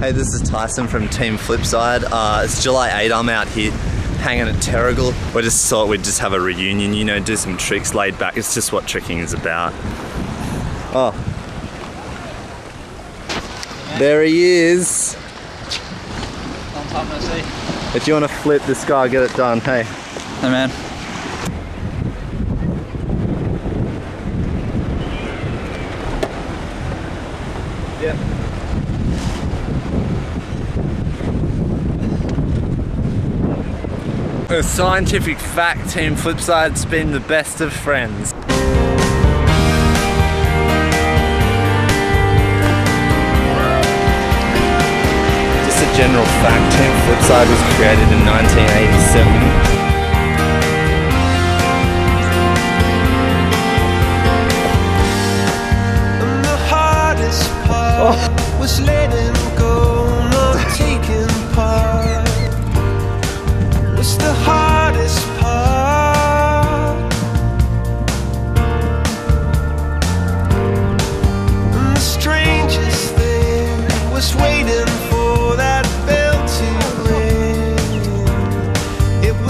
Hey, this is Tyson from Team Flipside. Uh, it's July 8. I'm out here hanging at Terrigal. We just thought we'd just have a reunion, you know, do some tricks laid back. It's just what tricking is about. Oh. There he is. Long time no see. If you want to flip this guy, get it done. Hey. Hey man. Yep. A scientific fact, Team Flipside's been the best of friends. Just a general fact, Team Flipside was created in 1987. And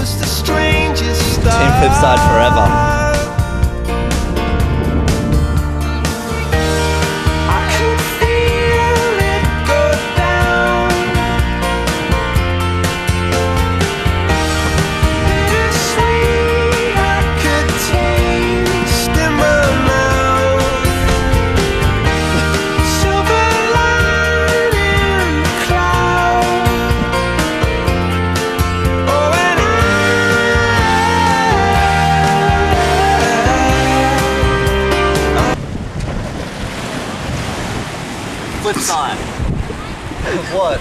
Team Flipside forever. I. Flip side. what?